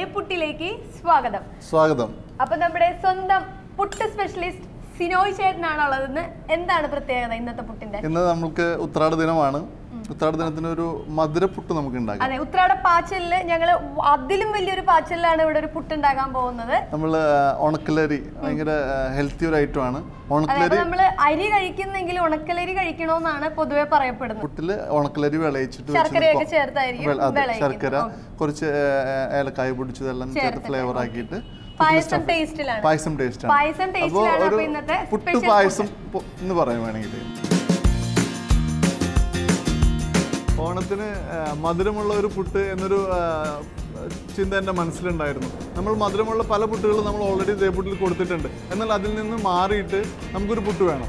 ദേപ്പുട്ടിലേക്ക് സ്വാഗതം. സ്വാഗതം. അപ്പൊ നമ്മുടെ സ്വന്തം പുട്ട് സ്പെഷ്യലിസ്റ്റ് സിനോയ് ചേട്ടനാണുള്ളതെന്ന് എന്താണ് പ്രത്യേകത ഇന്നത്തെ പുട്ടിന്റെ? ഇന്ന് നമ്മൾക്ക് ഉത്രാട ദിനമാണ്. ഉത്രാട ദിനത്തിന് ഒരു മധുരപ്പുട്ട് നമുക്ക് ഉണ്ടാക്കാം അതെ ഉത്രാട പാച്ചലിൽ ഞങ്ങൾ അതിലും വലിയൊരു പാച്ചലിലാണ് ഇവിടെ ഒരു പുട്ട് ഉണ്ടാക്കാൻ പോകുന്നത് നമ്മൾ ഉണക്കലരി ഭയങ്കര ഹെൽത്തി ഒരു ഐറ്റം ആണ്. ഉണക്കലരി നമ്മൾ അരി കഴിക്കുന്നെങ്കിൽ ഉണക്കലരി കഴിക്കണമെന്നാണ് പൊതുവെ പറയപ്പെടുന്നത്. പുട്ടിൽ ഉണക്കലരി വിളയിച്ചിട്ട് ശർക്കരയൊക്കെ ചേർത്തായിരിക്കും ശർക്കര കുറച്ച് ഏലക്കായ പൊടിച്ചതെല്ലാം ചേർത്ത് ഫ്ലേവർ ആക്കിയിട്ട് പായസം ടേസ്റ്റിലാണ് പായസം ടേസ്റ്റ് ആണ്. പായസം ടേസ്റ്റിലാണ് ഇന്നത്തെ പുട്ട് പായസം എന്ന് പറയാൻ വേണമെങ്കിൽ ഓണത്തിന് മധുരമുള്ള ഒരു പുട്ട് എന്നൊരു ചിന്ത എന്റെ മനസ്സിലുണ്ടായിരുന്നു. നമ്മൾ മധുരമുള്ള പല പുട്ടുകളും നമ്മൾ ഓൾറെഡി ദേപ്പുട്ടിൽ കൊടുത്തിട്ടുണ്ട്. എന്നാൽ അതിൽ നിന്ന് മാറിയിട്ട് നമുക്കൊരു പുട്ട് വേണം.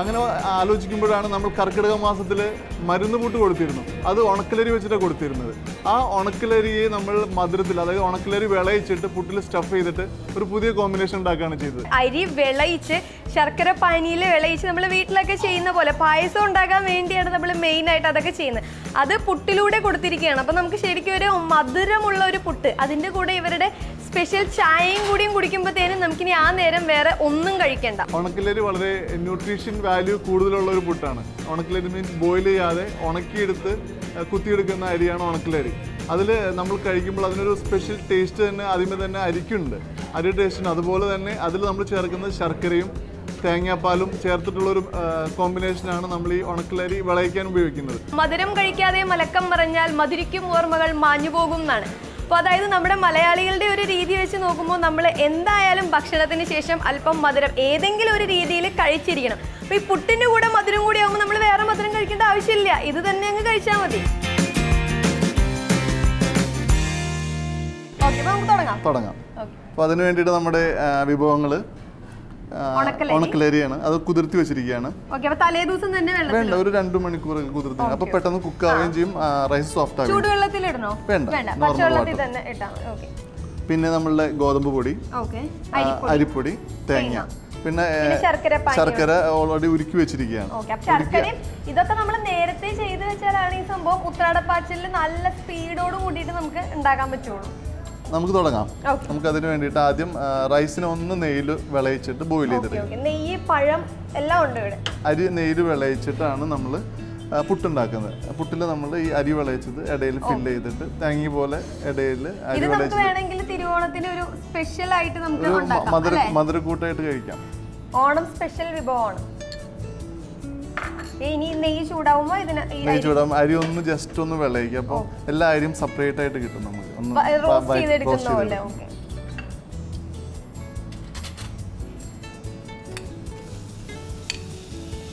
അങ്ങനെ ആലോചിക്കുമ്പോഴാണ് നമ്മൾ കർക്കിടക മാസത്തിൽ മരുന്ന് പുട്ട് കൊടുത്തിരുന്നു അത് ഉണക്കലരി വെച്ചിട്ടാണ് കൊടുത്തിരുന്നത്. ആ ഉണക്കിലരിയെ നമ്മൾ മധുരത്തിൽ അതായത് ഉണക്കിലരി വിളയിച്ചിട്ട് പുട്ടിൽ സ്റ്റഫ് ചെയ്തിട്ട് ഒരു പുതിയ കോമ്പിനേഷൻ ഉണ്ടാക്കുകയാണ് ചെയ്തത്. അരി വിളയിച്ച് ശർക്കര പാനിയിൽ വിളയിച്ച് നമ്മൾ വീട്ടിലൊക്കെ ചെയ്യുന്ന പോലെ പായസം ഉണ്ടാക്കാൻ വേണ്ടിയാണ് നമ്മൾ മെയിൻ ആയിട്ട് അതൊക്കെ ചെയ്യുന്നത്. അത് പുട്ടിലൂടെ കൊടുത്തിരിക്കുകയാണ്. അപ്പം നമുക്ക് ശരിക്കും ഒരു മധുരമുള്ള ഒരു പുട്ട് അതിന്റെ കൂടെ ഇവരുടെ സ്പെഷ്യൽ ചായയും കൂടിയും കുടിക്കുമ്പോഴത്തേനും നമുക്കിനി ആ നേരം വേറെ ഒന്നും കഴിക്കണ്ട. ഉണക്കലരി വളരെ ന്യൂട്രീഷൻ വാല്യൂ കൂടുതലുള്ള ഒരു പുട്ടാണ്. ഉണക്കലരി മീൻസ് ബോയിൽ ചെയ്യാതെ ഉണക്കിയെടുത്ത് കുത്തിയെടുക്കുന്ന അരിയാണ് ഉണക്കലരി. അതിൽ നമ്മൾ കഴിക്കുമ്പോൾ അതിനൊരു സ്പെഷ്യൽ ടേസ്റ്റ് തന്നെ ആദ്യമേ തന്നെ അരിക്കുണ്ട് അരി ടേസ്റ്റിന് അതുപോലെ തന്നെ അതിൽ നമ്മൾ ചേർക്കുന്ന ശർക്കരയും തേങ്ങാപ്പാലും ചേർത്തിട്ടുള്ള ഒരു കോമ്പിനേഷനാണ് നമ്മൾ ഈ ഉണക്കലരി വിളയിക്കാൻ ഉപയോഗിക്കുന്നത്. മധുരം കഴിക്കാതെ മലക്കം പറഞ്ഞാൽ മധുരിക്കും ഓർമ്മകൾ മാഞ്ഞു പോകും എന്നാണ്. അപ്പോൾ അതായത് നമ്മുടെ മലയാളികളുടെ ഒരു രീതി വെച്ച് നോക്കുമ്പോൾ നമ്മൾ എന്തായാലും ഭക്ഷണത്തിന് ശേഷം അല്പം മധുരം ഏതെങ്കിലും ഒരു രീതിയിൽ കഴിച്ചിരിക്കണം. അപ്പോൾ ഈ പുട്ടിന്റെ കൂടെ മധുരം കൂടി ആകുമ്പോൾ നമ്മൾ വേറെ മധുരം കഴിക്കേണ്ട ആവശ്യമില്ല. ഇത് തന്നെ അങ്ങ് കഴിച്ചാൽ മതി. ഓക്കെ അപ്പോൾ നമുക്ക് തുടങ്ങാം. തുടങ്ങാം. അപ്പോൾ അതിന് വേണ്ടിയിട്ട് നമ്മുടെ വിഭവങ്ങൾ. ഉണക്കലരിയാണ്. അത് കുതിർത്തി വെച്ചിരിക്കുകയാണ്. വേണ്ട ഒരു രണ്ടു മണിക്കൂർ കുതിർത്തി അപ്പൊ പെട്ടെന്ന് കുക്ക് ആവുകയും ചെയ്യും. റൈസ് സോഫ്റ്റ് ആകും വേണ്ട, പിന്നെ നമ്മളുടെ ഗോതമ്പ് പൊടി. അരിപ്പൊടി. തേങ്ങ. പിന്നെ ശർക്കര ഓൾറെഡി ഉരുക്കി വെച്ചിരിക്കുകയാണ്. ഇതൊക്കെ നമ്മൾ നേരത്തെ ചെയ്ത് വെച്ചാലാണ് ഈ സംഭവം ഉത്രാടപ്പാച്ചിൽ നല്ല സ്പീഡോട് കൂടിയിട്ട് നമുക്ക് ഉണ്ടാക്കാൻ പറ്റുള്ളൂ. നമുക്ക് തുടങ്ങാം. നമുക്ക് അതിന് വേണ്ടിയിട്ട് ആദ്യം റൈസിന് ഒന്ന് നെയ്യിൽ വിളയിച്ചിട്ട് ബോയിൽ ചെയ്തിട്ട് ചെയ്തെടുക്കും. നെയ്യ് പഴം എല്ലാം ഉണ്ട് ഇവിടെ. അരി നെയ്യിൽ വിളയിച്ചിട്ടാണ് നമ്മൾ പുട്ടുണ്ടാക്കുന്നത്. പുട്ടിൽ നമ്മൾ ഈ അരി വിളയിച്ചത് ഇടയിൽ ഫിൽ ചെയ്തിട്ട് തേങ്ങ പോലെ ഇടയിൽ അരി വിളയിച്ചത് മധുര മധുരക്കൂട്ടായിട്ട് കഴിക്കാം. ഓണം സ്പെഷ്യൽ വിഭവമാണ്. നെയ്യ് ചൂടാവുമ്പോ ഇതിന് ഈ നെയ്യ് ചൂടാകും അരി ഒന്ന് ജസ്റ്റ് ഒന്ന് വിളയിക്കുക അപ്പോൾ എല്ലാ അരിയും സെപ്പറേറ്റ് ആയിട്ട് കിട്ടും റോസ്റ്റ് വ- ചെയ്തെടുക്കുന്ന roast പോലെ ഓക്കെ.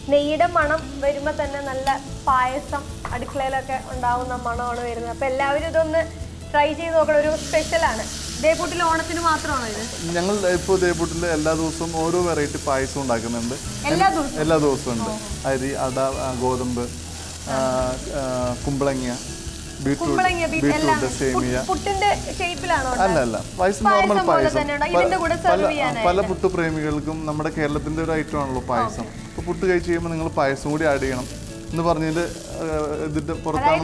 നെയ്യുടെ മണം വരുമ്പോൾ തന്നെ നല്ല പായസം അടുക്കളയിലൊക്കെ ഉണ്ടാവുന്ന മണമാണ് വരുന്നത്. അപ്പൊ എല്ലാവരും ഇതൊന്ന് ട്രൈ ചെയ്ത് നോക്കണം. ഒരു സ്പെഷ്യലാണ് ദേപൂട്ടിൽ ഓണത്തിന് മാത്രമാണോ ഇത്? ഞങ്ങൾ ഇപ്പോൾ ദേപൂട്ടിൽ എല്ലാ ദിവസവും ഓരോ വെറൈറ്റി പായസം ഉണ്ടാക്കുന്നുണ്ട്. എല്ലാ ദിവസവും? എല്ലാ ദിവസവും ഉണ്ട്. അരി അട ഗോതമ്പ് കുമ്പളങ്ങ അല്ല അല്ല. പായസം നോർമൽ പോലെ പായസം പ്രേമികൾക്കും നമ്മുടെ കേരളത്തിന്റെ ഒരു ഐറ്റം ആണല്ലോ പായസം. അപ്പൊ പുട്ട് കഴിച്ച് കഴിയുമ്പോൾ നിങ്ങൾ പായസം കൂടി ആഡ് ചെയ്യണം എന്ന് പറഞ്ഞതിൽ ഇതിന്റെ പുറത്താണ്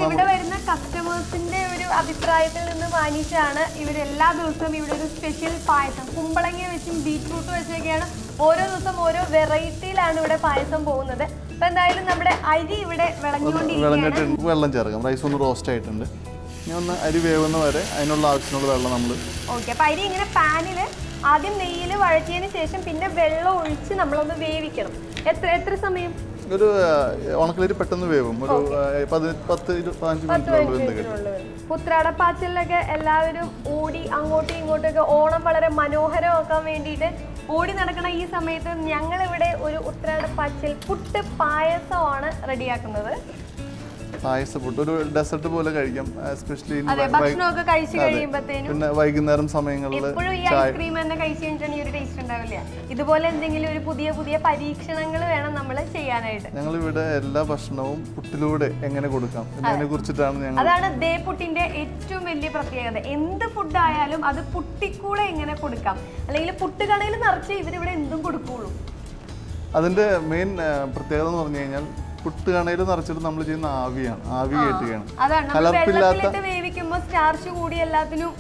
കസ്റ്റമേഴ്സിന്റെ അഭിപ്രായത്തിൽ നിന്ന് വാങ്ങിച്ചാണ് ഇവർ എല്ലാ ദിവസവും ഇവിടെ ഒരു സ്പെഷ്യൽ പായസം കുമ്പളങ്ങ വെച്ചും ബീറ്റ്റൂട്ട് വെച്ചൊക്കെയാണ് ഓരോ ദിവസം ഓരോ വെറൈറ്റിയിലാണ് ഇവിടെ പായസം പോകുന്നത്. അപ്പൊ എന്തായാലും നമ്മുടെ അരി ഇവിടെ വിളഞ്ഞുകൊണ്ടിരിക്കുകയാണ്. വെള്ളം ചേർക്കാം. റൈസ് ഒന്ന് റോസ്റ്റ് ആയിട്ടുണ്ട്. ഇനി ഒന്ന് അരി വേവുന്ന വരെ അതിനുള്ള ആവശ്യമുള്ള വെള്ളം നമ്മൾ ഓക്കെ അപ്പൊ അരി ഇങ്ങനെ പാനിൽ ആദ്യം നെയ്യിൽ വഴറ്റിയതിന് ശേഷം പിന്നെ വെള്ളം ഒഴിച്ച് നമ്മളൊന്ന് വേവിക്കണം. എത്ര എത്ര സമയം? ഒരു ഉണക്കലരി പെട്ടെന്ന് വേവും. ഒരു പത്ത് പതിനഞ്ച് മിനിറ്റ് പുത്രാടപ്പാച്ചിലൊക്കെ എല്ലാവരും ഓടി അങ്ങോട്ടും ഇങ്ങോട്ടൊക്കെ ഓണം വളരെ മനോഹരമാക്കാൻ വേണ്ടിയിട്ട് ഓടി നടക്കുന്ന ഈ സമയത്ത് ഞങ്ങളിവിടെ ഒരു ഉത്രാടപ്പാച്ചിൽ പുട്ട് പായസമാണ് റെഡിയാക്കുന്നത്. പായസപ്പുട്ട് ഒരു ഡെസേർട്ട് പോലെ കഴിക്കാം എസ്പെഷ്യലി പിന്നെ വൈകുന്നേരം സമയങ്ങളിൽ ഇതുപോലെ എന്തെങ്കിലും ഒരു പുതിയ പുതിയ പരീക്ഷണങ്ങൾ വേണം നമ്മൾ ചെയ്യാനായിട്ട്. ഞങ്ങൾ ഇവിടെ എല്ലാ ഭക്ഷണവും പുട്ടിലൂടെ എങ്ങനെ കൊടുക്കാം എന്നതിനെ കുറിച്ചിട്ടാണ് ഞങ്ങൾ അതാണ് ദേ പുട്ടിന്റെ ഏറ്റവും വലിയ പ്രത്യേകത. എന്ത് ഫുഡ് ആയാലും അത് പുട്ടിക്കൂടെ എങ്ങനെ കൊടുക്കാം? അല്ലെങ്കിൽ പുട്ടുകടയിൽ നിറച്ച് ഇവരിവിടെ എന്തും കൊടുക്കുള്ളൂ. അതിന്റെ മെയിൻ പ്രത്യേകത എന്ന് പറഞ്ഞു കഴിഞ്ഞാൽ പുട്ട് കണയിൽ നിറച്ചിട്ട് നമ്മൾ ചെയ്യുന്ന ആവിയാണ്. ആവി കയറ്റുകയാണ് കലർപ്പില്ലാത്ത വേവിക്കുമ്പോൾ സ്റ്റാർച്ച് കൂടി എല്ലാത്തിനും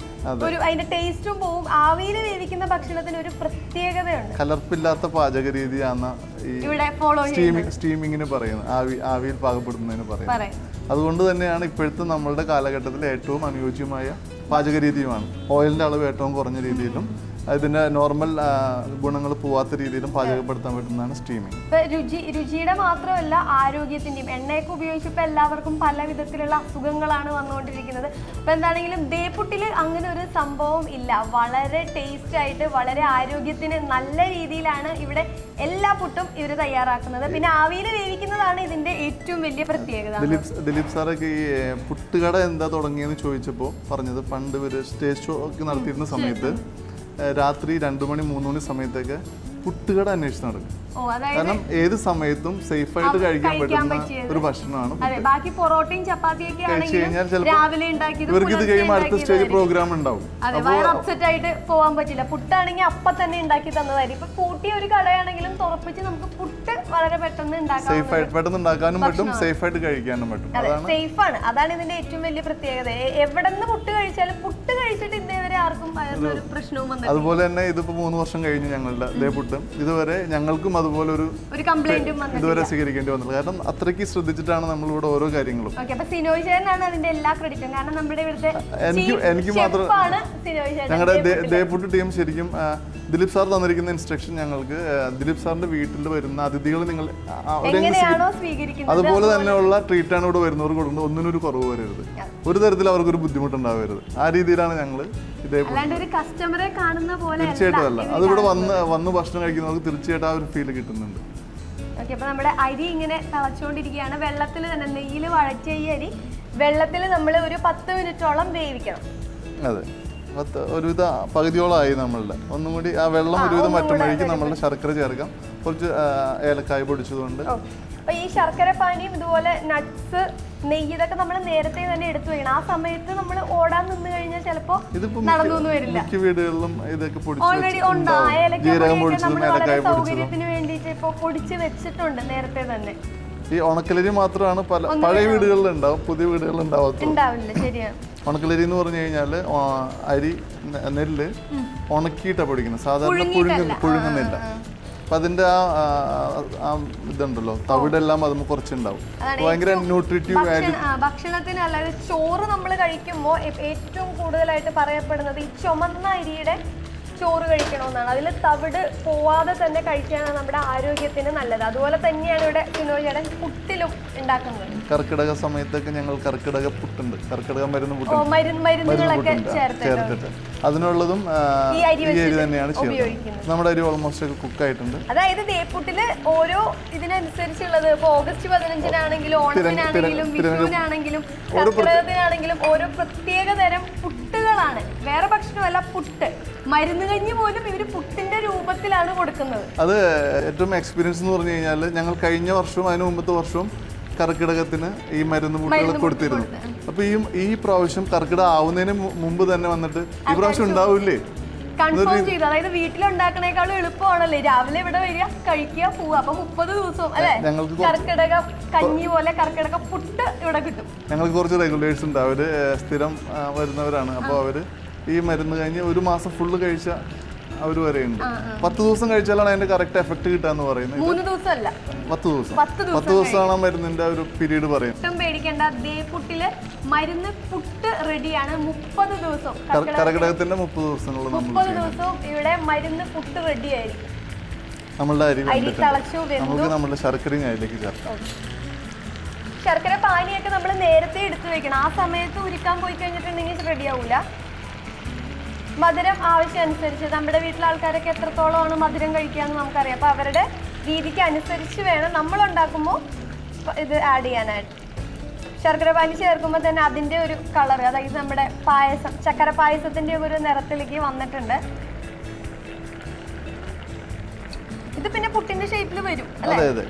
ഒരു അതിന്റെ ടേസ്റ്റും പോവും. ആവിയിൽ വേവിക്കുന്ന ഭക്ഷണത്തിന് ഒരു പ്രത്യേകതയുണ്ട്. കലർപ്പില്ലാത്ത പാചക രീതിയാണ് ഈ സ്റ്റീമിംഗ് സ്റ്റീമിങ്ങിന് പറയുന്നത്. ആവി ആവിയിൽ പാകപ്പെടുന്നതിന് പറയുന്നത്. അതുകൊണ്ട് തന്നെയാണ് ഇപ്പോഴത്തെ നമ്മളുടെ കാലഘട്ടത്തിൽ ഏറ്റവും അനുയോജ്യമായ പാചക രീതിയുമാണ് ഓയിലിന്റെ അളവ് ഏറ്റവും കുറഞ്ഞ രീതിയിലും അതിന്റെ നോർമൽ ഗുണങ്ങൾ പോവാത്ത രീതിയിലും പാചകപ്പെടുത്താൻ പറ്റുന്നതാണ് സ്റ്റീമിംഗ് ഇപ്പൊ രുചി രുചിയുടെ മാത്രമല്ല ആരോഗ്യത്തിന്റെയും എണ്ണയൊക്കെ ഉപയോഗിച്ചപ്പോൾ എല്ലാവർക്കും പല വിധത്തിലുള്ള അസുഖങ്ങളാണ് വന്നുകൊണ്ടിരിക്കുന്നത്. ഇപ്പൊ എന്താണെങ്കിലും ദേപ്പുട്ടിൽ അങ്ങനെ ഒരു സംഭവം ഇല്ല. വളരെ ടേസ്റ്റ് ആയിട്ട് വളരെ ആരോഗ്യത്തിന് നല്ല രീതിയിലാണ് ഇവിടെ എല്ലാ പുട്ടും ഇവർ തയ്യാറാക്കുന്നത്. പിന്നെ ആവിയിൽ വേവിക്കുന്നതാണ് ഇതിന്റെ ഏറ്റവും വലിയ പ്രത്യേകത. ദിലീപ് ദിലീപ് സാറൊക്കെ ഈ പുട്ടുകട എന്താ തുടങ്ങിയെന്ന് ചോദിച്ചപ്പോൾ പറഞ്ഞത് പണ്ട് ഒരു സ്റ്റേജ് ഷോ ഒക്കെ നടത്തിയിരുന്ന സമയത്ത് രാത്രി രണ്ടു മണി മൂന്ന് മണി സമയത്തൊക്കെ പുട്ടുകട അന്വേഷിച്ച് നടക്കും. കാരണം ഏത് സമയത്തും സേഫ് ആയിട്ട് കഴിക്കാൻ പറ്റുന്ന ഒരു ഭക്ഷണമാണ് ബാക്കി പൊറോട്ടയും ചപ്പാത്തിയൊക്കെ കഴിച്ചു കഴിഞ്ഞാൽ രാവിലെ ഇവർക്ക് ഇത് കഴിയുമ്പോൾ അടുത്ത സ്റ്റേജ് പ്രോഗ്രാം ഉണ്ടാവും. അപ്സെറ്റ് ആയിട്ട് പോകാൻ പറ്റില്ല. പുട്ടാണെങ്കിൽ അപ്പൊ തന്നെ ഉണ്ടാക്കി തന്നതായിരിക്കും. ഇപ്പൊ കൂട്ടിയ ഒരു കടയാണെങ്കിലും തുറപ്പിച്ച് നമുക്ക് പുട്ട് വളരെ പെട്ടെന്ന് സേഫ് ആയിട്ട് പെട്ടെന്ന് ഉണ്ടാക്കാനും പറ്റും സേഫ് ആയിട്ട് കഴിക്കാനും പറ്റും. സേഫ് ആണ്. അതാണ് ഇതിന്റെ ഏറ്റവും വലിയ പ്രത്യേകത. എവിടെ നിന്ന് പുട്ട് കഴിച്ചാലും പുട്ട് കഴിച്ചിട്ട് ഇതേവരെ ആർക്കും പ്രശ്നവും അതുപോലെ തന്നെ ഇതിപ്പോ മൂന്ന് വർഷം കഴിഞ്ഞു ഞങ്ങളുടെ പുട്ടും. ഇതുവരെ ഞങ്ങൾക്കും അതുപോലെ ഒരു ഇതുവരെ സ്വീകരിക്കേണ്ടി വന്നില്ല. കാരണം അത്രയ്ക്ക് ശ്രദ്ധിച്ചിട്ടാണ് നമ്മളിവിടെ ഓരോ കാര്യങ്ങളും. എനിക്ക് എനിക്ക് മാത്രം ഞങ്ങളുടെ ദേപുട്ട് ടീം ശരിക്കും ദിലീപ് സാർ തന്നിരിക്കുന്ന ഇൻസ്ട്രക്ഷൻ ഞങ്ങൾക്ക് ദിലീപ് സാറിന്റെ വീട്ടിൽ വരുന്ന അതിഥികൾ നിങ്ങൾ അതുപോലെ തന്നെയുള്ള ട്രീറ്റാണ് ഇവിടെ വരുന്നവർ കൊടുക്കുന്നത്. ഒന്നിനൊരു കുറവ് വരരുത്. ഒരു തരത്തിൽ അവർക്കൊരു ബുദ്ധിമുട്ടുണ്ടാവരുത്. ആ രീതിയിലാണ് ഞങ്ങൾ തീർച്ചയായിട്ടും അല്ല അത് ഇവിടെ വന്ന് വന്ന് ഭക്ഷണം കഴിക്കുന്നവർക്ക് തീർച്ചയായിട്ടും ആ ഒരു ഫീൽ കിട്ടുന്നുണ്ട്. ഓക്കെ അപ്പോൾ നമ്മുടെ അരി ഇങ്ങനെ തിളച്ചുകൊണ്ടിരിക്കുകയാണ് വെള്ളത്തിൽ തന്നെ നെയ്യിൽ വഴറ്റിയ ഈ അരി വെള്ളത്തിൽ നമ്മൾ ഒരു പത്ത് മിനിറ്റോളം വേവിക്കണം. അതെ. പത്ത് ഒരുവിധ പകുതിയോളമായി നമ്മളുടെ. ഒന്നും കൂടി ആ വെള്ളം ഒരുവിധം മറ്റുമ്പോഴേക്കും നമ്മളുടെ ശർക്കര ചേർക്കാം. കുറച്ച് ഏലക്കായ പൊടിച്ചതുകൊണ്ട്. അപ്പൊ ഈ ശർക്കര പാനിയും ഇതുപോലെ നട്ട്സ് നെയ്യ് ഇതൊക്കെ നമ്മൾ നേരത്തെ തന്നെ എടുത്തു വെക്കണം ആ സമയത്ത് നമ്മൾ ഓടാൻ നിന്ന് കഴിഞ്ഞാൽ ചിലപ്പോ നടന്നു വരില്ല. വീടുകളിലും ഇതൊക്കെ ഓൾറെഡി ഉണ്ട്? ആ ഏലക്ക നമ്മൾ വളരെ സൗകര്യത്തിന് വേണ്ടിയിട്ട് ഇപ്പൊ പൊടിച്ച് വെച്ചിട്ടുണ്ട് നേരത്തെ തന്നെ. ഈ ഉണക്കലരി മാത്രമാണ് പല പഴയ വീടുകളിൽ ഉണ്ടാവും പുതിയ വീടുകളിൽ ഉണ്ടാവാത്ത ഉണക്കലരി എന്ന് പറഞ്ഞു കഴിഞ്ഞാൽ അരി നെല്ല് ഉണക്കിയിട്ടാണ് പൊടിക്കുന്നത്. സാധാരണ പുഴുങ്ങ പുഴുങ്ങുന്നില്ല. അപ്പൊ അതിന്റെ ആ ഇതുണ്ടല്ലോ തവിടെല്ലാം അത് കുറച്ചുണ്ടാവും. ഭയങ്കര ന്യൂട്രിറ്റീവ് ഭക്ഷണ ഭക്ഷണത്തിന് അല്ലാതെ ചോറ് നമ്മൾ കഴിക്കുമ്പോൾ ഏറ്റവും കൂടുതലായിട്ട് പറയപ്പെടുന്നത് ഈ ചുമന്ന അരിയുടെ ചോറ് കഴിക്കണമെന്നാണ്. അതിൽ തവിട് പോവാതെ തന്നെ കഴിക്കാനാണ് നമ്മുടെ ആരോഗ്യത്തിന് നല്ലത്. അതുപോലെ തന്നെയാണ് ഇവിടെ സിനോജയുടെ പുട്ടിലും ഉണ്ടാക്കുന്നത്. കർക്കിടക സമയത്തൊക്കെ ഞങ്ങൾ കർക്കിടക പുട്ടുണ്ട്. കർക്കിടക മരുന്ന് മരുന്നുകളൊക്കെ ചേർത്തിട്ട്. അതിനുള്ളതും ഈ അരി തന്നെയാണ് ചെയ്യുന്നത്. നമ്മുടെ അരി ഓൾമോസ്റ്റ് ഒക്കെ കുക്കായിട്ടുണ്ട് അതായത് തേപ്പുട്ടിൽ ഓരോ ഇതിനനുസരിച്ചുള്ളത്. ഇപ്പൊ ഓഗസ്റ്റ് പതിനഞ്ചിനാണെങ്കിലും ഓണത്തിനാണെങ്കിലും വിഷുവിനാണെങ്കിലും കർക്കിടകത്തിനാണെങ്കിലും ഓരോ പ്രത്യേക തരം പുട്ടുകളാണ് വേറെ ഭക്ഷണമല്ല പുട്ട്. മരുന്ന് കഞ്ഞി പോലും ഇവർ പുട്ടിന്റെ രൂപത്തിലാണ് കൊടുക്കുന്നത്. അത് ഏറ്റവും എക്സ്പീരിയൻസ് എന്ന് പറഞ്ഞു കഴിഞ്ഞാൽ ഞങ്ങൾ കഴിഞ്ഞ വർഷവും അതിന് മുമ്പത്തെ വർഷവും കർക്കിടകത്തിന് ഈ മരുന്ന് പുട്ടുകൾ കൊടുത്തിരുന്നു. അപ്പൊ ഈ ഈ പ്രാവശ്യം കർക്കിടക ആവുന്നതിന് മുമ്പ് തന്നെ വന്നിട്ട് ഈ പ്രാവശ്യം ഉണ്ടാവില്ലേ? കൺഫേം ചെയ്തു. അതായത് വീട്ടിലുണ്ടാക്കണേക്കാളും എളുപ്പമാണല്ലേ? രാവിലെ ഇവിടെ വരിക കഴിക്കുക പോവുക. അപ്പൊ മുപ്പത് ദിവസവും അല്ലെ? കർക്കിടക കഞ്ഞി പോലെ കർക്കിടക പുട്ട് ഇവിടെ കിട്ടും. ഞങ്ങൾക്ക് കുറച്ച് റെഗുലേഴ്സ് ഉണ്ട്. അവർ സ്ഥിരം വരുന്നവരാണ്. അപ്പോൾ അവർ ഈ മരുന്ന് കഴിഞ്ഞ് ഒരു മാസം ഫുള്ള് കഴിച്ച അവർ വരെയുണ്ട്. പത്ത് ദിവസം കഴിച്ചാലാണ് അതിന്റെ കറക്റ്റ് എഫക്ട് കിട്ടാന്ന് പറയുന്നത്. മൂന്ന് ദിവസമല്ല. പത്ത് ദിവസം. പത്ത് ദിവസം പത്ത് ദിവസമാണ് മരുന്നിന്റെ ഒരു പീരീഡ് പറയും ഒട്ടും പേടിക്കേണ്ട. പുട്ടിൽ മരുന്ന് പുട്ട് റെഡിയാണ്. മുപ്പത് ദിവസം. കർക്കിടകത്തിന്റെ മുപ്പത് ദിവസങ്ങളിൽ നമ്മൾ മുപ്പത് ദിവസവും ഇവിടെ മരുന്ന് പുട്ട് റെഡി ആയിരിക്കും നമ്മളുടെ അരി നമുക്ക് നമ്മുടെ ശർക്കരയും അതിലേക്ക് ചേർക്കാം. ശർക്കര പാനിയൊക്കെ നമ്മൾ നേരത്തെ എടുത്തു വെക്കണം. ആ സമയത്ത് ഉരുക്കാൻ പോയി കഴിഞ്ഞിട്ടുണ്ടെങ്കിൽ റെഡിയാവൂല മധുരം ആവശ്യം അനുസരിച്ച് നമ്മുടെ വീട്ടിലെ ആൾക്കാരൊക്കെ എത്രത്തോളമാണ് മധുരം കഴിക്കുക എന്ന് നമുക്കറിയാം. അപ്പൊ അവരുടെ രീതിക്ക് അനുസരിച്ച് വേണം നമ്മൾ ഉണ്ടാക്കുമ്പോൾ ഇത് ആഡ് ചെയ്യാനായിട്ട്. ശർക്കര പാനി ചേർക്കുമ്പോൾ തന്നെ അതിന്റെ ഒരു കളർ അതായത് നമ്മുടെ പായസം ചക്കര പായസത്തിന്റെ ഒരു നിറത്തിലേക്ക് വന്നിട്ടുണ്ട്. ഇത് പിന്നെ പുട്ടിന്റെ ഷേപ്പിൽ വരും അതെ അതെ.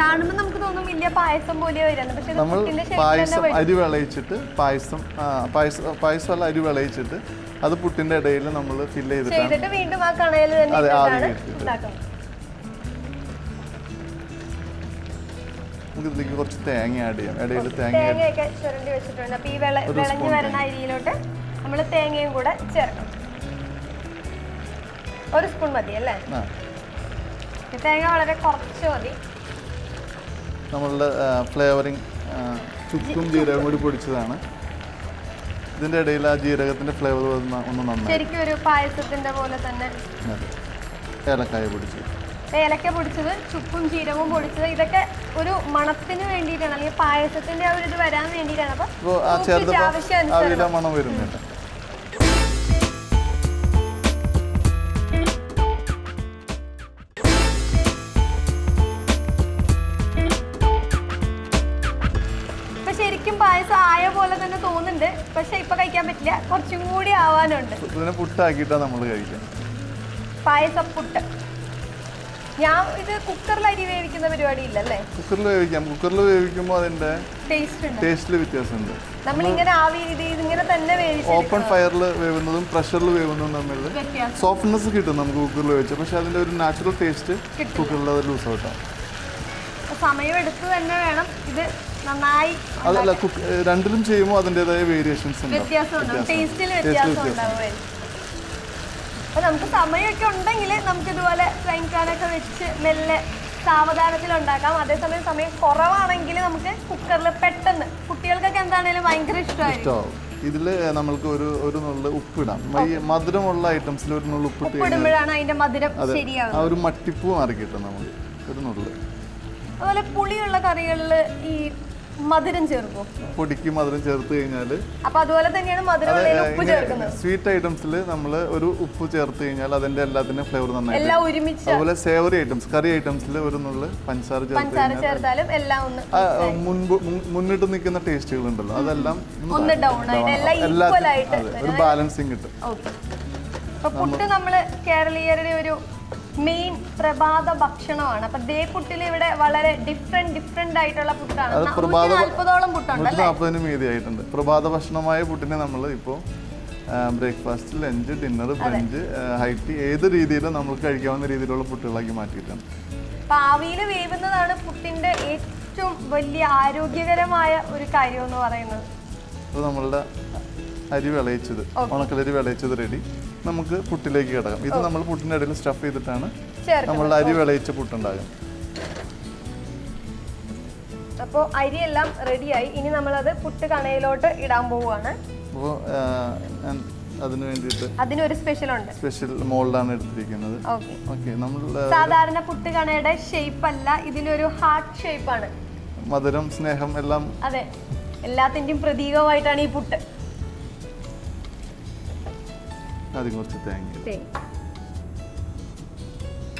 കാണുമ്പോൾ നമുക്ക് തോന്നും വലിയ പായസം പോലെ വരുന്നത് പക്ഷെ നമ്മൾ പായസം അരി വിളയിച്ചിട്ട് പായസം ആ, പായസം അല്ല അരി വിളയിച്ചിട്ട് അത് പുട്ടിന്റെ ഇടയിൽ നമ്മൾ ഫില്ല് ചെയ്തിട്ടാണ്. അതെ. നമുക്ക് ഇതിലേക്ക് കുറച്ച് തേങ്ങ ആഡ് ചെയ്യാം. ഇടയിൽ തേങ്ങ വരുന്ന അരിയിലോട്ട് നമ്മൾ തേങ്ങയും കൂടെ ചേർക്കണം ഒരു സ്പൂൺ മതി അല്ലേ? തേങ്ങ വളരെ കുറച്ച് മതി. നമ്മളുടെ ഫ്ലേവറിങ് ചുക്കും ജീരകം കൂടി പൊടിച്ചതാണ്. ഇതിന്റെ ഇടയിൽ ആ ജീരകത്തിന്റെ ഫ്ലേവർ ഒന്ന് ഒന്ന് നന്നായി. ശരിക്കും ഒരു പായസത്തിന്റെ പോലെ തന്നെ. ഏലക്കായ പൊടിച്ച് ഏലക്ക പൊടിച്ചത് ചുക്കും ജീരകവും പൊടിച്ചത് ഇതൊക്കെ ഒരു മണത്തിന് വേണ്ടിയിട്ടാണ് അല്ലെങ്കിൽ പായസത്തിന്റെ ആ ഒരു ഇത് വരാൻ വേണ്ടിയിട്ടാണ്. അപ്പൊ ആവശ്യം മണം വരുന്നുണ്ട് ഇപ്പൊ ആവാനുണ്ട് ഇതിനെ പുട്ടാക്കിയിട്ടാണ് നമ്മൾ കഴിക്കുക പായസപ്പുട്ട് ഞാൻ ഇത് കുക്കറിൽ അരി വേവിക്കുന്ന പരിപാടി ഇല്ലല്ലേ? കുക്കറിൽ വേവിക്കാം. കുക്കറിൽ വേവിക്കുമ്പോൾ അതിന്റെ ടേസ്റ്റിൽ വ്യത്യാസമുണ്ട്. നമ്മൾ ഇങ്ങനെ ആവി ഇങ്ങനെ തന്നെ ഓപ്പൺ ഫയറിൽ വേവുന്നതും പ്രഷറിൽ വേവുന്നതും തമ്മിൽ സോഫ്റ്റ്നെസ് കിട്ടും നമുക്ക് കുക്കറിൽ വേവിച്ച പക്ഷെ അതിന്റെ ഒരു നാച്ചുറൽ ടേസ്റ്റ് കുക്കറിൽ അത് ലൂസ് ഔട്ടാണ് അപ്പൊ സമയം എടുത്ത് തന്നെ വേണം ഇത് നന്നായി അതല്ല രണ്ടിലും ചെയ്യുമ്പോൾ അതിന്റെതായ വേരിയേഷൻസ് ഉണ്ടാവും. വ്യത്യാസം ടേസ്റ്റിൽ വ്യത്യാസം. ഉണ്ടാവുമായിരിക്കും. അപ്പൊ നമുക്ക് സമയമൊക്കെ ഉണ്ടെങ്കിൽ നമുക്ക് ഇതുപോലെ ഫ്രൈക്കാനൊക്കെ പാനൊക്കെ വെച്ച് മെല്ലെ സാവധാനത്തിൽ ഉണ്ടാക്കാം. അതേസമയം സമയം കുറവാണെങ്കിൽ നമുക്ക് കുക്കറിൽ പെട്ടെന്ന് കുട്ടികൾക്കൊക്കെ എന്താണേലും ഭയങ്കര ഇഷ്ടമായിരിക്കും. ഇതിൽ നമ്മൾക്ക് ഒരു ഒരു നുള്ളു ഉപ്പിടാം. ഈ മധുരമുള്ള ഐറ്റംസിൽ ഒരു നുള്ളു ഉപ്പിട്ട് ഉപ്പിടുമ്പോഴാണ് അതിന്റെ മധുരം ശരിയാവുന്നത്. ആ ഒരു മട്ടിപ്പ് മാറി കിട്ടും നമുക്ക്. ഒരു നുള്ളു. അതുപോലെ പുളിയുള്ള കറികളിൽ ഈ മധുരം ചേർക്കും പൊടിക്ക് മധുരം ചേർത്ത് കഴിഞ്ഞാൽ അപ്പൊ അതുപോലെ തന്നെയാണ് മധുരം സ്വീറ്റ് ഐറ്റംസിൽ നമ്മൾ ഒരു ഉപ്പ് ചേർത്ത് കഴിഞ്ഞാൽ അതിന്റെ എല്ലാത്തിന്റെ ഫ്ലേവർ നന്നായി അതുപോലെ സേവറി ഐറ്റംസ് കറി ഐറ്റംസിൽ ഒരു നുള്ളു പഞ്ചസാര ചേർത്ത് ചേർത്താലും എല്ലാം മുൻപ് മുന്നിട്ട് നിൽക്കുന്ന ടേസ്റ്റുകൾ ഉണ്ടല്ലോ അതെല്ലാം ഒരു ബാലൻസിങ് കിട്ടും. പുട്ട് നമ്മൾ കേരളീയരുടെ ഒരു മെയിൻ പ്രഭാത ഭക്ഷണമാണ്. അപ്പൊ ദേ പുട്ടിൽ ഇവിടെ വളരെ ഡിഫറെന്റ് ഡിഫറെന്റ് ആയിട്ടുള്ള പുട്ടാണ്. നാൽപ്പതോളം പുട്ടുണ്ട് നൂറ്റി നാൽപ്പതിന് മീതി ആയിട്ടുണ്ട് പ്രഭാത ഭക്ഷണമായ പുട്ടിനെ നമ്മൾ ഇപ്പോൾ breakfast lunch dinner brunch high tea ഏത് രീതിയിലും നമുക്ക് കഴിക്കാവുന്ന രീതിയിലുള്ള പുട്ടുകളാക്കി മാറ്റിയിട്ടുണ്ട്. ഭാവിയിൽ വേവുന്നതാണ് പുട്ടിന്റെ ഏറ്റവും വലിയ ആരോഗ്യകരമായ ഒരു കാര്യം എന്ന് പറയുന്നത് നമ്മളുടെ അരി വിളയിച്ചത് ഉണക്കലരി വിളയിച്ചത് റെഡി നമുക്ക് പുട്ടിലേക്ക് കിടക്കാം. ഇത് നമ്മൾ പുട്ടിന്റെ ഇടയിൽ സ്റ്റഫ് ചെയ്തിട്ടാണ് നമ്മൾ അരി വിളയിച്ച പുട്ടുണ്ടാകും. അപ്പോൾ അരിയെല്ലാം റെഡിയായി. ഇനി നമ്മളത് പുട്ട് കണയിലോട്ട് ഇടാൻ പോവുകയാണ്. അപ്പോൾ അതിന് വേണ്ടിയിട്ട് അതിനൊരു സ്പെഷ്യൽ ഉണ്ട്. സ്പെഷ്യൽ മോൾഡാണ് എടുത്തിരിക്കുന്നത്. ഓക്കെ. ഓക്കേ നമ്മൾ സാധാരണ പുട്ട് കണയുടെ ഷേപ്പ് അല്ല ഇതിനൊരു ഹാർട്ട് ഷേപ്പ് ആണ്. മധുരം സ്നേഹം എല്ലാം അതെ. എല്ലാത്തിന്റെയും പ്രതീകമായിട്ടാണ് ഈ പുട്ട്. ആദ്യം കുറച്ച് തേങ്ങ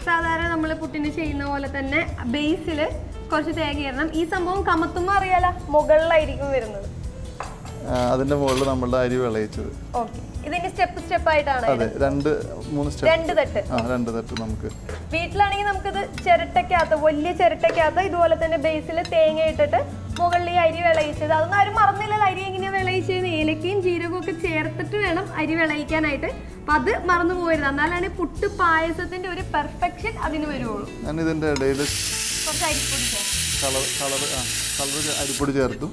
സാധാരണ നമ്മൾ പുട്ടിന് ചെയ്യുന്ന പോലെ തന്നെ ബേസിൽ കുറച്ച് തേങ്ങ ഇടണം. ഈ സംഭവം കമത്തുമ്പോൾ അറിയാലോ മുകളിലായിരിക്കും വരുന്നത്. അതിന്റെ മുകളിൽ നമ്മളുടെ അരി വിളയിച്ചത്. ഓക്കെ. ഇതിന്റെ സ്റ്റെപ്പ് സ്റ്റെപ്പ് ആയിട്ടാണ് അതെ രണ്ട് മൂന്ന് സ്റ്റെപ്പ്. രണ്ട് തട്ട്. ആ രണ്ട് തട്ട് നമുക്ക്. വീട്ടിലാണെങ്കിൽ നമുക്കിത് ചിരട്ടക്കകത്ത് വലിയ ചിരട്ടക്കകത്ത് ഇതുപോലെ തന്നെ ബേസിൽ തേങ്ങ ഇട്ടിട്ട് മുകളിൽ ഈ അരി വിളയിച്ചത് അതൊന്നും ആരും മറന്നില്ല. അരി എങ്ങനെയാ വിളയിച്ചത്? ഏലക്കയും ജീരകവും ഒക്കെ ചേർത്തിട്ട് വേണം അരി വിളയിക്കാനായിട്ട്. അപ്പൊ അത് മറന്നു പോകരുത്. എന്നാലാണ് പുട്ട് പായസത്തിന്റെ ഒരു പെർഫെക്ഷൻ അതിന് വരുവുള്ളൂ. ഞാൻ ഇതിന്റെ ഇടയിൽ കുറച്ച് അരിപ്പൊടി കളർ കളർ ആ കളർ അരിപ്പൊടി ചേർത്തു.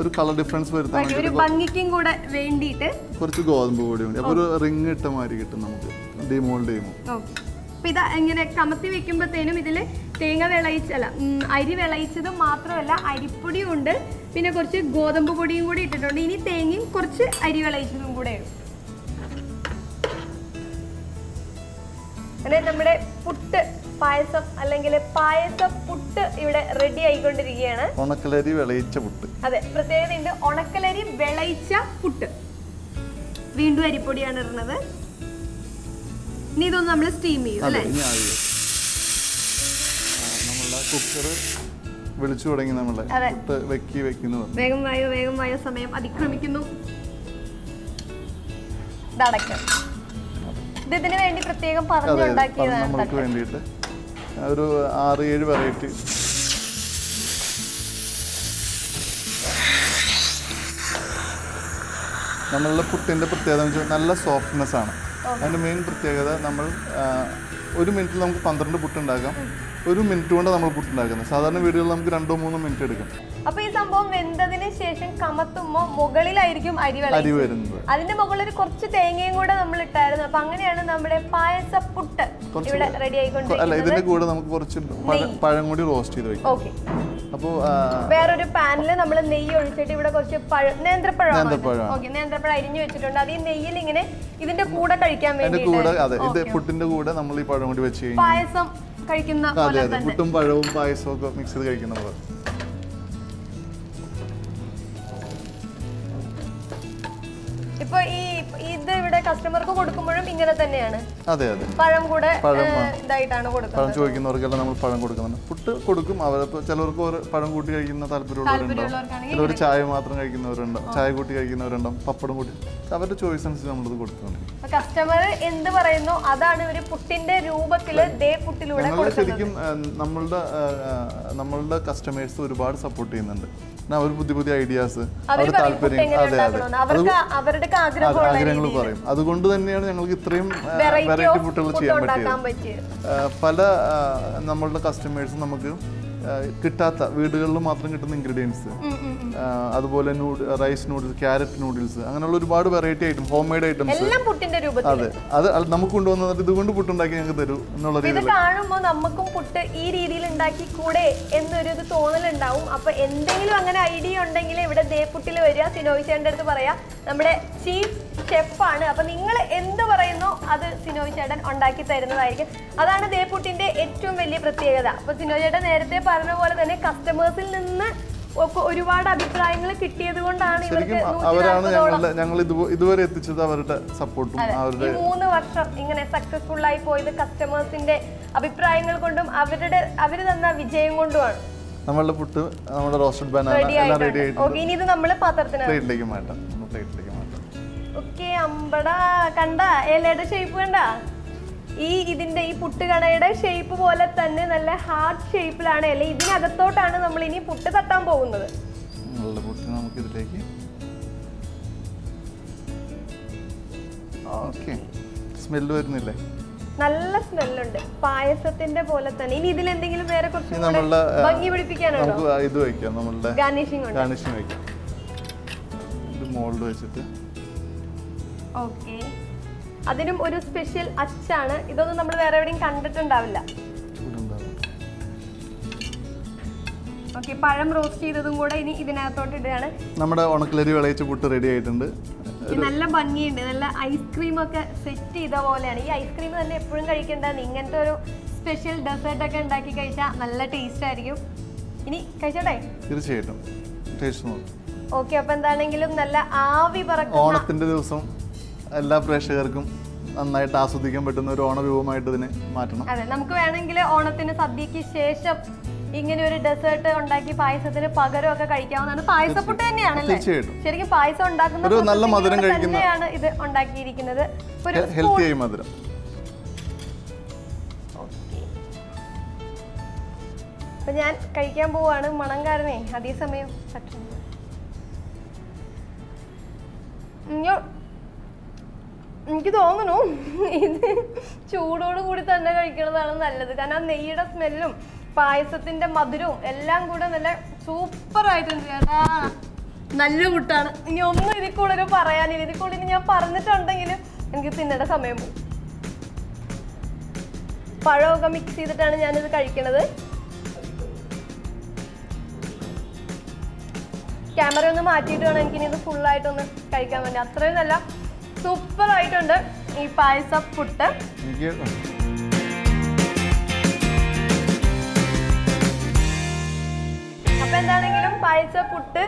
ഒരു കളർ ഡിഫറൻസ് വരുത്താൻ ഒരു ഭംഗിക്കും കൂടെ വേണ്ടിയിട്ട് കുറച്ച് ഗോതമ്പ് പൊടി ഉണ്ട് അപ്പോൾ ഒരു റിങ് ഇട്ട മാതിരി കിട്ടും നമുക്ക്. ഡിമോൾഡ് ചെയ്യുമ്പോൾ ഇത് ഇങ്ങനെ കമത്തി വെക്കുമ്പോഴത്തേനും ഇതിൽ തേങ്ങ വിളയിച്ചല്ല അരി വിളയിച്ചത് മാത്രമല്ല അരിപ്പൊടിയും ഉണ്ട്. പിന്നെ കുറച്ച് ഗോതമ്പ് പൊടിയും കൂടി ഇട്ടിട്ടുണ്ട്. ഇനി തേങ്ങയും കുറച്ച് അരി വിളയിച്ചതും കൂടെ അങ്ങനെ നമ്മുടെ പുട്ട് പായസം അല്ലെങ്കിൽ പായസ പുട്ട് ഇവിടെ റെഡി ആയിക്കൊണ്ടിരിക്കുകയാണ്. ഉണക്കലരി വിളയിച്ച പുട്ട്. അതെ പ്രത്യേകതയുണ്ട് ഉണക്കലരി വിളയിച്ച പുട്ട്. വീണ്ടും അരിപ്പൊടിയാണ് ഇടുന്നത്. ഇനി ഇതൊന്ന് നമ്മൾ സ്റ്റീം ചെയ്യും അല്ലേ? നമ്മളുടെ കുക്കർ വിളിച്ചു തുടങ്ങി നമ്മളെ വെക്കി വെക്കുന്നു വേഗം വായോ വേഗം വായോ സമയം അതിക്രമിക്കുന്നു. ഇതിന് വേണ്ടി പ്രത്യേകം പറഞ്ഞുണ്ടാക്കിയതാണ് ഒരു ആറ് ഏഴ് വെറൈറ്റി നമ്മളുടെ പുട്ടിന്റെ പ്രത്യേകത എന്ന് വെച്ചാൽ നല്ല സോഫ്റ്റ്നെസ് ആണ്. അതിന്റെ മെയിൻ പ്രത്യേകത നമ്മൾ ഒരു മിനിറ്റിൽ നമുക്ക് പന്ത്രണ്ട് പുട്ടുണ്ടാക്കാം. ഒരു മിനിറ്റ് കൊണ്ട് നമ്മൾ പുട്ട് ഉണ്ടാക്കുന്നത് സാധാരണ വീടുകളിൽ നമുക്ക് രണ്ടോ മൂന്നോ മിനിറ്റ് എടുക്കാം. അപ്പൊ ഈ സംഭവം വെന്തതിന് ശേഷം കമത്തുമ്പോ മുകളിലായിരിക്കും അരി അരി വരുന്നത്. അതിന്റെ മുകളിൽ കുറച്ച് തേങ്ങയും കൂടെ നമ്മൾ ഇട്ടായിരുന്നു. അപ്പൊ അങ്ങനെയാണ് നമ്മുടെ പായസ പുട്ട് ഇവിടെ റെഡി അല്ല ആയിക്കൊണ്ടിരിക്കുന്നത് ഇതിന്റെ കൂടെ നമുക്ക് കുറച്ച് പഴം കൂടി റോസ്റ്റ് ചെയ്ത് വെക്കാം. ഓക്കെ അപ്പോൾ വേറൊരു പാനിൽ നമ്മൾ നെയ്യ് ഒഴിച്ചിട്ട് ഇവിടെ കുറച്ച് പഴം നേന്ത്രപ്പഴം. ഓക്കെ നേന്ത്രപ്പഴം അരിഞ്ഞു വെച്ചിട്ടുണ്ട്. അത് ഈ നെയ്യിൽ ഇങ്ങനെ ഇതിന്റെ കൂടെ കഴിക്കാൻ അതിന്റെ കൂടെ വേണ്ടി അതെ ഇത് പുട്ടിന്റെ കൂടെ നമ്മൾ ഈ പഴം കൂടി വെച്ച് പായസം കഴിക്കുന്ന പോലെ തന്നെ. പുട്ടും പഴവും പായസവും ഒക്കെ മിക്സ് ചെയ്ത് കഴിക്കുന്ന പോലെ ഇപ്പൊ ഈ ഇത് ഇവിടെ കസ്റ്റമർക്ക് കൊടുക്കുമ്പോഴും ഇങ്ങനെ തന്നെയാണ്. അതെ അതെ. പഴം കൂടെ ഇതായിട്ടാണ് കൊടുക്കുന്നത്. പഴം ചോദിക്കുന്നവർക്കെല്ലാം നമ്മൾ പഴം കൊടുക്കുന്നുണ്ട്. പുട്ട് കൊടുക്കും. അവരപ്പോ ചിലവർക്ക് ഒരു പഴം കൂട്ടി കഴിക്കുന്ന താല്പര്യമുള്ളവരുണ്ടാവും. ചിലർ ചായ മാത്രം കഴിക്കുന്നവരുണ്ടാവും. ചായ കൂട്ടി കഴിക്കുന്നവരുണ്ടാവും. പപ്പടം കൂട്ടി. അവരുടെ ചോയ്സ് അനുസരിച്ച് നമ്മളിത് കൊടുക്കുന്നുണ്ട്. കസ്റ്റമർ എന്ത് പറയുന്നു? അതാണ് ഒരു പുട്ടിന്റെ രൂപത്തിൽ ദേ പുട്ടിലൂടെ കൊടുക്കുന്നത്. ശരിക്കും നമ്മളുടെ നമ്മളുടെ കസ്റ്റമേഴ്സ് ഒരുപാട് സപ്പോർട്ട് ചെയ്യുന്നുണ്ട്. അവർ പുതിയ പുതിയ ഐഡിയാസ് അവരുടെ താല്പര്യം. അതെ അതെ. ആഗ്രഹങ്ങൾ പറയും. അതുകൊണ്ട് തന്നെയാണ് ഞങ്ങൾക്ക് ഇത്രയും വെറൈറ്റി ഫുഡുകൾ ചെയ്യാൻ പറ്റിയത്. പല നമ്മളുടെ കസ്റ്റമേഴ്സും നമുക്ക് കിട്ടാത്ത വീടുകളിൽ മാത്രം കിട്ടുന്ന ഇൻഗ്രീഡിയൻസ്. അതുപോലെ റൈസ് നൂഡിൽസ് ക്യാരറ്റ് നൂഡിൽസ് അങ്ങനെയുള്ള ഒരുപാട് variety item home made items അതെ. അത് നമുക്ക് കൊണ്ടുവന്നിട്ട് ഇതുകൊണ്ട് പുട്ടുണ്ടാക്കി ഞങ്ങൾക്ക് തരൂ എന്നുള്ള രീതിയിൽ കാണുമ്പോൾ നമുക്കും പുട്ട് ഈ രീതിയിൽ ഉണ്ടാക്കി കൂടെ എന്നൊരു തോന്നലുണ്ടാവും. അപ്പൊ എന്തെങ്കിലും അങ്ങനെ ഐഡിയ ഉണ്ടെങ്കിൽ ഇവിടെ ദേപ്പുട്ടിൽ വരിക സിനോവിച്ചേന്റെ അടുത്ത് പറയാ. നമ്മുടെ ചീഫ് ഷെഫാണ് അപ്പൊ നിങ്ങൾ എന്ത് പറയുന്നോ അത് സിനോവിച്ചേട്ടൻ ചേട്ടൻ ഉണ്ടാക്കി തരുന്നതായിരിക്കും. അതാണ് ദേപ്പുട്ടിന്റെ ഏറ്റവും വലിയ പ്രത്യേകത. അപ്പൊ സിനോവിച്ചേട്ടൻ ചേട്ടൻ നേരത്തെ പറഞ്ഞ പോലെ തന്നെ കസ്റ്റമേഴ്സിൽ നിന്ന് ഒരുപാട് അഭിപ്രായങ്ങൾ കിട്ടിയത് കൊണ്ടാണ് അവരാണ് ഞങ്ങൾ ഇതുവരെ എത്തിച്ചത് അവരുടെ സപ്പോർട്ടും അവരുടെ മൂന്ന് വർഷം ഇങ്ങനെ സക്സസ്ഫുൾ ആയി പോയത് കസ്റ്റമേഴ്സിന്റെ അഭിപ്രായങ്ങൾ കൊണ്ടും അവരുടെ അവർ തന്ന വിജയം കൊണ്ടുമാണ്. നമ്മളുടെ പുട്ട് നമ്മുടെ റോസ്റ്റഡ് ബനാന റെഡി ആയിട്ടുണ്ട്. ഇനി ഇത് നമ്മൾ പാത്രത്തിന് പ്ലേറ്റിലേക്ക് മാറ്റാം. പ്ലേറ്റിലേക്ക് മാറ്റാം. ഓക്കെ അമ്പട. കണ്ട? ഏലയുടെ ഷേപ്പ് കണ്ട? ഈ ഇതിന്റെ ഈ പുട്ടുകടയുടെ ഷേപ്പ് പോലെ തന്നെ നല്ല ഹാർട്ട് ഷേപ്പിലാണ് അല്ലെ? ഇതിനകത്തോട്ടാണ് നമ്മൾ ഇനി പുട്ട് തട്ടാൻ പോകുന്നത്. നല്ല പുട്ട് നമുക്ക് ഇതിലേക്ക് ഓക്കെ. സ്മെല്ല് വരുന്നില്ലേ? നല്ല സ്മെല്ലുണ്ട്. പായസത്തിന്റെ പോലെ തന്നെ. ഇനി ഇതിൽ എന്തെങ്കിലും വേറെ കുറച്ച് ഭംഗി പിടിപ്പിക്കാനുണ്ടോ? ഇത് വെക്കാം. നമ്മളുടെ ഗാർണിഷിംഗ് വയ്ക്കാം ഇത് മോൾഡ് വെച്ചിട്ട്. ഓക്കെ അതിനും ഒരു സ്പെഷ്യൽ അച്ചാണ്. ഇതൊന്നും നമ്മൾ വേറെ എവിടെയും കണ്ടിട്ടുണ്ടാവില്ല. ഓക്കെ പഴം റോസ്റ്റ് ചെയ്തതും കൂടെ ഇനി ഇതിനകത്തോട്ട് ഇടുകയാണ്. നമ്മുടെ ഉണക്കലരി വിളയിച്ച് പുട്ട് റെഡി ആയിട്ടുണ്ട്. നല്ല ഭംഗിയുണ്ട്. നല്ല ഐസ്ക്രീം ഒക്കെ സെറ്റ് ചെയ്ത പോലെയാണ്. ഈ ഐസ്ക്രീം തന്നെ എപ്പോഴും കഴിക്കേണ്ടത് ഇങ്ങനത്തെ ഒരു സ്പെഷ്യൽ ഡെസേർട്ട് ഒക്കെ ഉണ്ടാക്കി കഴിച്ചാൽ നല്ല ടേസ്റ്റ് ആയിരിക്കും. ഇനി കഴിച്ചോട്ടെ? തീർച്ചയായിട്ടും. ഓക്കെ അപ്പൊ എന്താണെങ്കിലും നല്ല ആവി പറക്കുന്ന ഓണത്തിന്റെ ദിവസം എല്ലാ പ്രേക്ഷകർക്കും നന്നായിട്ട് ആസ്വദിക്കാൻ പറ്റുന്ന ഒരു ഓണരൂപമായിട്ട് ഇതിനെ മാറ്റണം. അതെ നമുക്ക് വേണമെങ്കിൽ ഓണത്തിന് സദ്യക്ക് ശേഷം ഇങ്ങനെ ഒരു ഡെസേർട്ട് ഉണ്ടാക്കി പായസത്തിന് പകരം ഒക്കെ കഴിക്കാവുന്നതാണ് പായസപ്പുട്ട് തന്നെയാണ് തീർച്ചയായിട്ടും. ശരിക്കും പായസം ഉണ്ടാക്കുന്ന ഒരു നല്ല മധുരം കഴിക്കുന്നതാണ് തന്നെയാണ് ഇത് ഉണ്ടാക്കിയിരിക്കുന്നത്. ഹെൽത്തി മധുരം. അപ്പൊ ഞാൻ കഴിക്കാൻ പോവാണ്. മണം കാരണേ അതേസമയം പറ്റുന്നു എനിക്ക് തോന്നുന്നു ഇത് ചൂടോട് കൂടി തന്നെ കഴിക്കുന്നതാണ് നല്ലത്. കാരണം നെയ്യുടെ സ്മെല്ലും പായസത്തിന്റെ മധുരവും എല്ലാം കൂടെ നല്ല സൂപ്പർ ആയിട്ടുണ്ട് ചേട്ടാ. നല്ല കുട്ടാണ് ഇനി ഒന്നും ഇതിൽ കൂടുതൽ പറയാനില്ല. ഇതിൽ ഇനി ഞാൻ പറഞ്ഞിട്ടുണ്ടെങ്കിൽ എനിക്ക് തിന്നേണ്ട സമയം പോകും പഴമൊക്കെ മിക്സ് ചെയ്തിട്ടാണ് ഞാനിത് കഴിക്കണത്. ക്യാമറ ഒന്ന് മാറ്റിയിട്ട് വേണം എനിക്കിനി ഇത് ഫുള്ളായിട്ടൊന്ന് കഴിക്കാൻ വേണ്ടി. അത്രയും നല്ല സൂപ്പർ ആയിട്ടുണ്ട് ഈ പായസ പുട്ട്. എനിക്ക് അപ്പൊ എന്താണെങ്കിലും പായസ പുട്ട്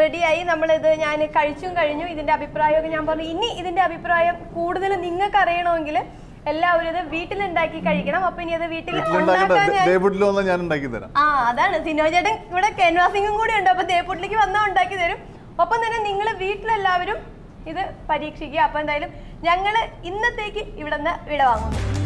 റെഡിയായി. നമ്മളിത് ഞാൻ കഴിച്ചും കഴിഞ്ഞു. ഇതിന്റെ അഭിപ്രായമൊക്കെ ഞാൻ പറഞ്ഞു. ഇനി ഇതിന്റെ അഭിപ്രായം കൂടുതൽ നിങ്ങൾക്ക് അറിയണമെങ്കിൽ എല്ലാവരും ഇത് വീട്ടിലുണ്ടാക്കി കഴിക്കണം. അപ്പൊ ഇനി അത് വീട്ടിൽ ഞാൻ ഉണ്ടാക്കി തരാം. ആ അതാണ്. സിനോജേട്ടൻ ഇവിടെ കെൻവാസിംഗും കൂടി ഉണ്ട്. അപ്പൊ ദേപുട്ടിലേക്ക് വന്നാൽ ഉണ്ടാക്കി തരും. ഒപ്പം തന്നെ നിങ്ങൾ വീട്ടിലെല്ലാവരും ഇത് പരീക്ഷിക്കുക. അപ്പോൾ എന്തായാലും ഞങ്ങൾ ഇന്നത്തേക്ക് ഇവിടെ നിന്ന് വിട വാങ്ങുന്നു